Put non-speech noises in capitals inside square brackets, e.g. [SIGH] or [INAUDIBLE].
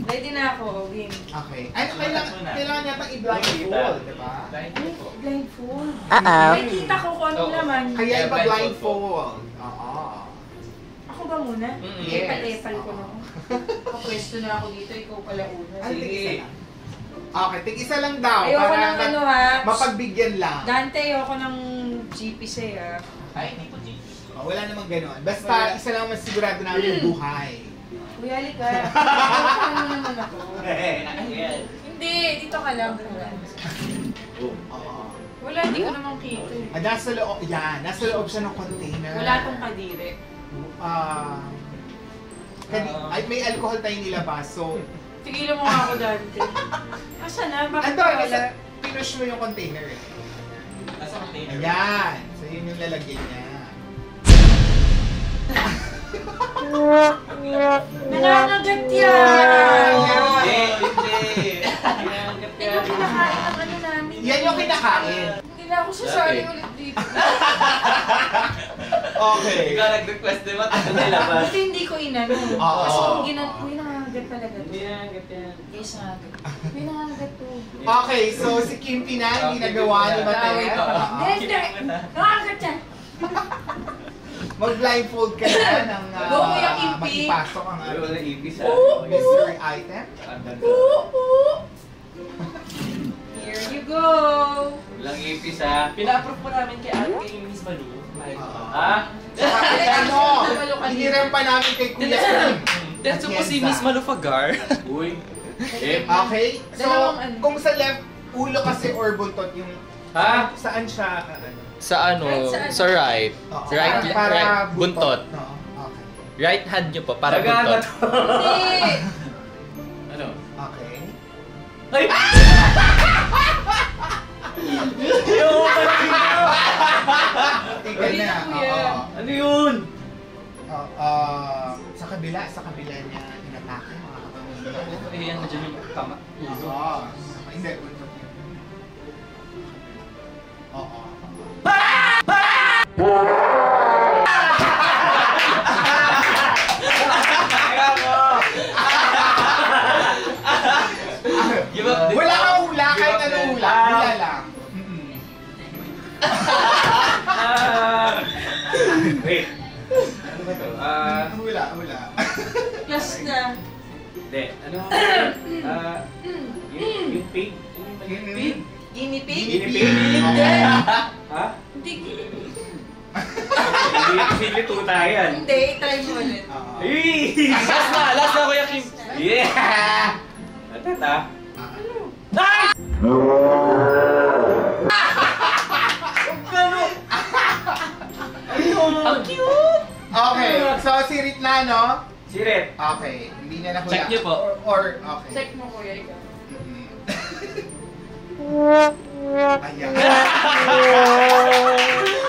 Ready na ako, game. Okay. Ano, kailangan, kailangan yata i-blindfold, di ba? Blindfold. Uh-oh. May kita ko kung ano Oo. naman. Kaya Yeah, iba blindfold blindfold. Oo. Ako ba muna? Mm-mm. Yes. Epal-epal ko na. Kapwesto na ako dito, ikaw pala una. Ay, Sige. Okay, tig-isa lang daw. Ayoko para ng ano ha. Mapagbigyan lang. Dante, ayoko ng GP sa'yo. Ay, hindi ko G. Oh, wala namang ganon. Basta Wala. isa lang mas sigurado namin buhay. Kuya, halika. Ano naman ako? Hindi, dito ka lang. Wala. Oo. Wala, hindi ko naman kita. Ah, nasa loob, yan. Nasa loob siya ng container. Wala tong kadiri. Ah, kani- ay, may alcohol tayong nilabas, so... Tigilan mo nga ako, Dante. [LAUGHS] Asa na? Bakit Ando, ka wala? pinush mo yung container eh. Nasa container. Ayan. So, yun yung lalagyan niya. [LAUGHS] Nangangagat yan! Hindi, ko kinakain ang ano namin. Yan yung kinakain. Hindi na ako sasali Okay. ulit dito. [LAUGHS] Okay. Ikaw nag-request din mo, tapos [LAUGHS] nilabas. Kasi hindi ko inano. Oo. Kasi kung ginan, uy, nangangagat talaga to. Hindi yan. Yes, nangangagat. Uy, nangangagat to. Okay, so si Kim Tina, hindi nagawa ni Mateo. Hindi, hindi. Nangangagat. Mag-blindfold ka na [LAUGHS] ng uh, Go, Kuya Kimpi. makipasok ang Pero wala ating ibis Oo. mystery item. Oo, oo. Here you go. Walang ipis ha. Pina-approve po namin kay Ate Miss Balu. Oo. Ha? Saka [LAUGHS] ano, hiniram pa namin kay Kuya Kim. That's supposed si. Miss Malufagar. [LAUGHS] Uy. Eh. Okay, so Dalawang ano. kung sa left, ulo kasi or buntot yung Ha? saan siya uh, ano, Sa ano, Right saan? sa right. Oo, Right, para, para right, buntot. No, okay. Right hand nyo po, para Nagana buntot. to. Hindi. Ano? Okay. Ay! Tika Hindi na. Oo. Ano yun? Uh, uh, sa kabila, sa kabila niya inatake. Ayan, dyan yung kama. Oo. Hindi, Wala kang hula, kahit ano then. hula. Ah. Hula lang. Ah. Wait. Ano ba to? Ah, Hula, hula. Plus na. hindi. Ano? Ah, yung pig. Yung pig. Guinea pig? Guinea pig. Hindi. [LAUGHS] Ha? Hindi guinea pig. Sige, tuta yan. Hindi, try mo ulit. Last na, last na Kuya Kim. Yeah! Atat ah. Ano? Ah! Ano? Ang cute! Okay, so sirit na, no? Si Sirit. Okay, hindi na na kuya. Check niyo po. Or, or okay. Check mo kuya, ikaw. Mm-hmm. [LAUGHS] Ayan. [LAUGHS]